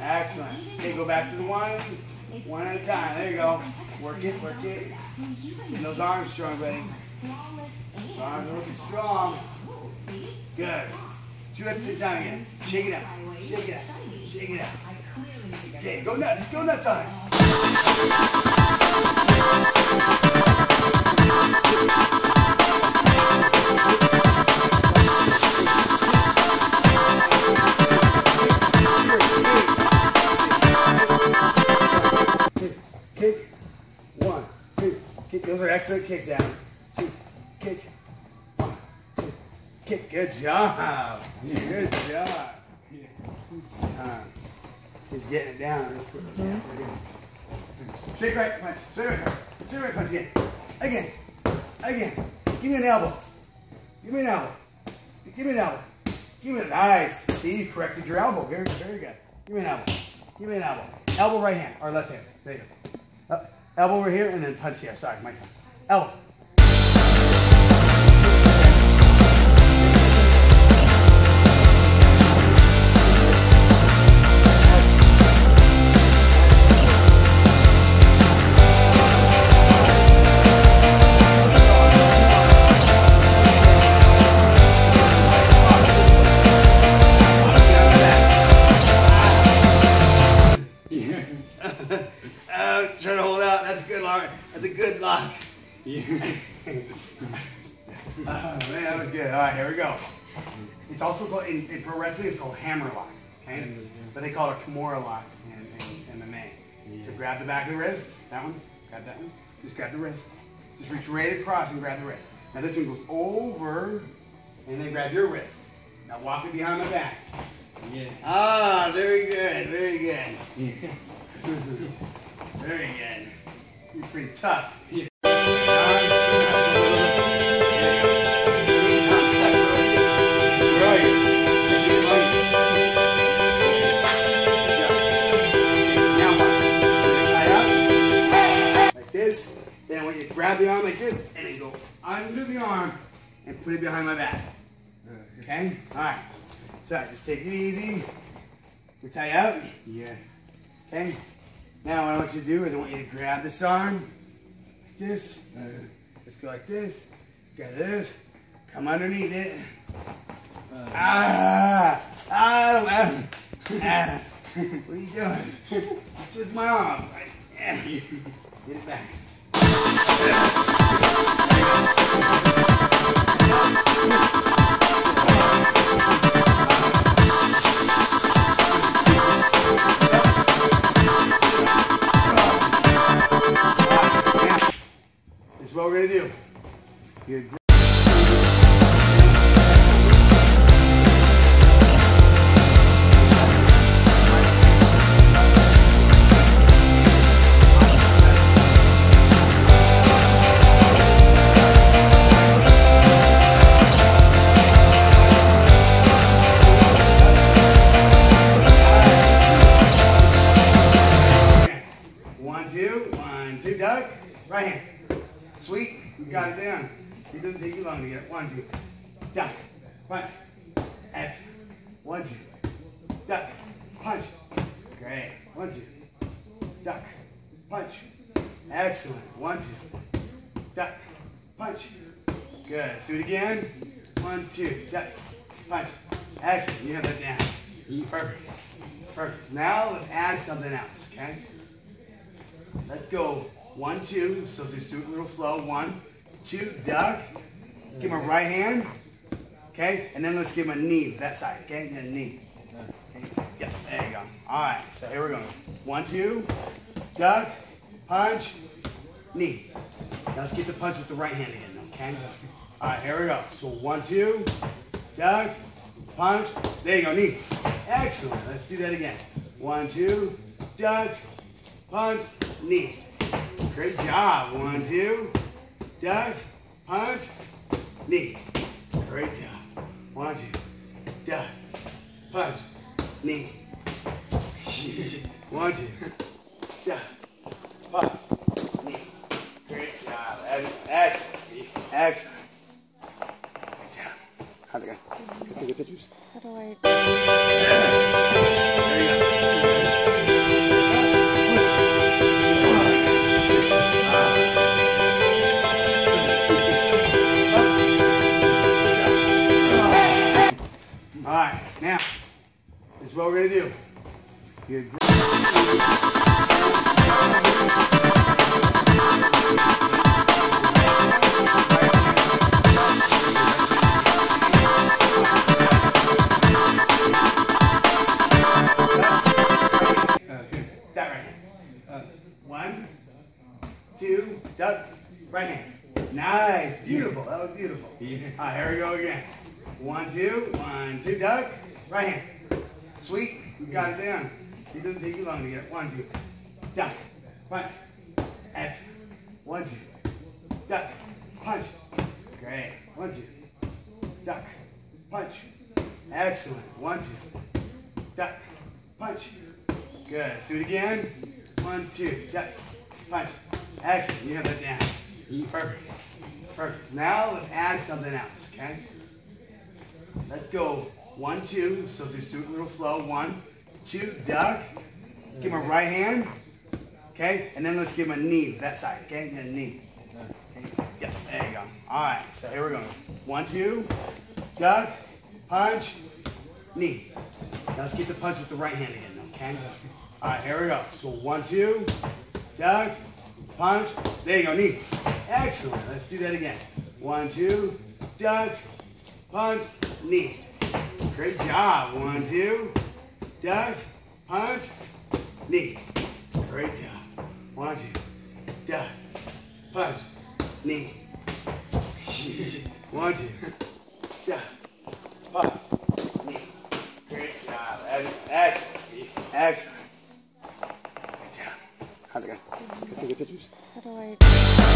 Excellent. Okay, go back to the one. One at a time. There you go. Work it, work it. And those arms strong, buddy. Those arms are looking strong. Good. Two at the same time again. Shake it out. Shake it out. Shake it out. Okay, go nuts. Go nuts on it. Those are excellent kicks, Adam. Two, kick, one, two, kick. Good job. Good job. Good job. He's getting it down. Down. Straight right punch. Straight right punch. Straight right punch again. Again. Again. Give me an elbow. Give me an elbow. Give me an elbow. Give me a nice. See, you corrected your elbow. Very, very good. Give me an elbow. Give me an elbow. Elbow right hand or left hand. There you go. Uh, elbow over here and then punch here. Sorry, turn. Elbow. Uh, trying to hold out. That's a good lock. That's a good lock. Oh man, that was good. All right, here we go. It's also called in, in pro wrestling. It's called hammer lock. Okay, but they call it a Kimura lock in, in MMA. So grab the back of the wrist. That one. Grab that one. Just grab the wrist. Just reach right across and grab the wrist. Now this one goes over, and then grab your wrist. Now walk it behind my back. Yeah. Ah, very good. Very good. Very good. You're pretty tough. Like this. Then I want you to grab the arm like this and then go under the arm and put it behind my back. Okay? Alright. So just take it easy. We tie out. Yeah. Okay. Now what I want you to do is I want you to grab this arm like this. Uh, let's go like this. Grab this. Come underneath it. ah, ah, ah, ah. What are you doing? Just my arm. Get it back. This is what we're gonna do. Down. It doesn't take you long to get it. One, two, duck, punch, X. One, two, duck, punch. Great. One, two, duck, punch. Excellent. One, two, duck, punch. Good. Let's do it again. One, two, duck, punch. Excellent. You have that down. Perfect. Perfect. Now let's add something else, okay? Let's go one, two. So just do it little slow. One, two, duck. Let's give him a right hand. Okay? And then let's give him a knee that side. Okay? And then knee. Okay? Yeah, there you go. All right. So here we go. One, two, duck, punch, knee. Now let's get the punch with the right hand again. Okay? All right. Here we go. So one, two, duck, punch. There you go. Knee. Excellent. Let's do that again. One, two, duck, punch, knee. Great job. One, two, duck, punch, knee. Great job. One, two, duck, punch, knee. One, two, duck, punch, knee. Great job. Excellent. Excellent. Excellent. Good job. How's it going? Some good pictures. How do I? All right, now, this is what we're gonna do. You're uh, One, two, duck, right hand. Nice, beautiful, that was beautiful. Yeah. All right, here we go again. One, two, one, two, duck, right hand. Sweet, we got it down. It doesn't take you long to get it. One, two, duck, punch, excellent. One, two, duck, punch. Great. One, two, duck, punch. Excellent. One, two, duck, punch. Good. Let's do it again. One, two, duck, punch. Excellent. You have that down. Perfect. Perfect. Now let's add something else, okay? Let's go one, two. So just do it a little slow. One, two, duck. Let's give him a right hand. Okay? And then let's give him a knee that side. Okay? And a knee. Okay? Yeah, there you go. All right. So here we go. One, two, duck, punch, knee. Now let's get the punch with the right hand again, okay? All right, here we go. So one, two, duck, punch. There you go, knee. Excellent. Let's do that again. One, two, duck, punch, knee. Great job. One, two, duck, punch, knee. Great job. One, two, duck, punch, knee. One, two, duck, punch, knee. Great job. Excellent. Excellent. Excellent. Good job. How's it going? Can I see the pictures? How do I?